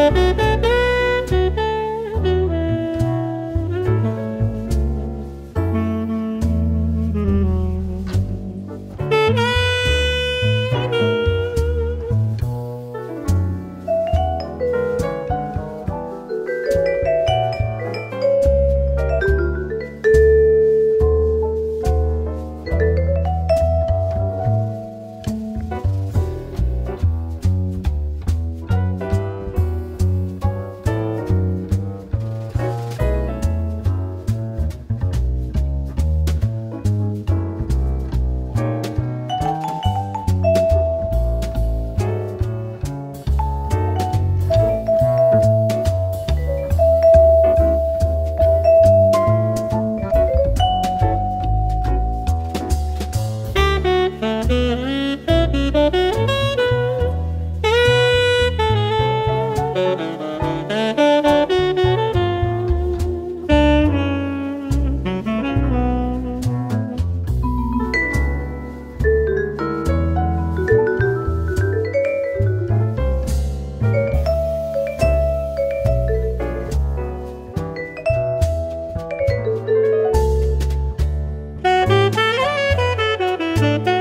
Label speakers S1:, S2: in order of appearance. S1: you Thank you.